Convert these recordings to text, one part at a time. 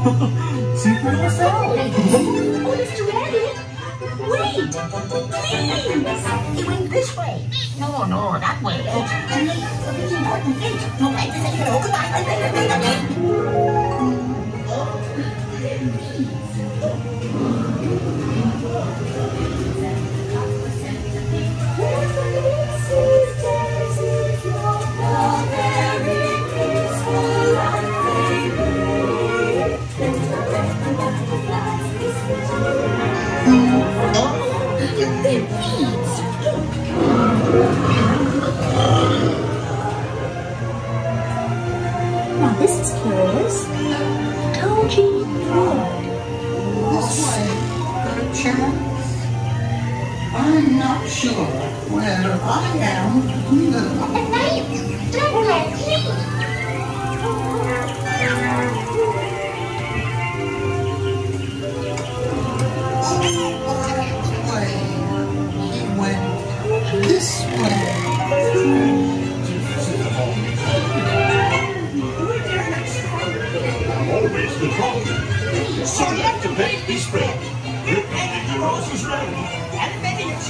see for yourself. Oh, Mr. Rabbit, wait, please. He went this way. No, no, that way. Thing. No, I oh. Now this is curious. Koji Ford. This way. Perchance. I'm not sure where I am.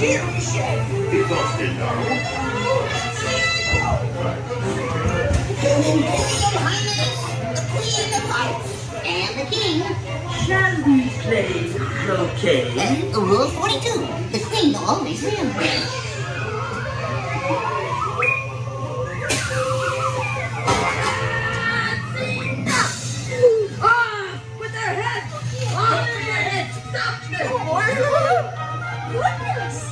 That made a cheery shed. Because they Highness, the Queen of Hearts, and the King. Shall we play croquet? Uh, rule 42. The Queen will always win. Ah! With their heads! Off with their! Stop them! Goodness.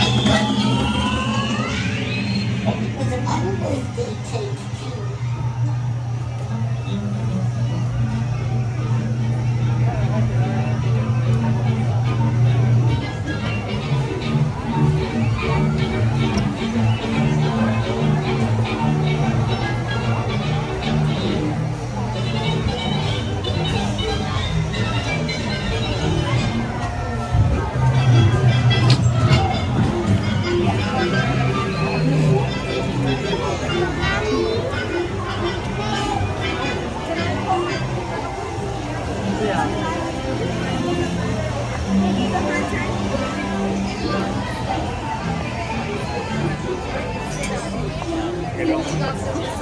そうです。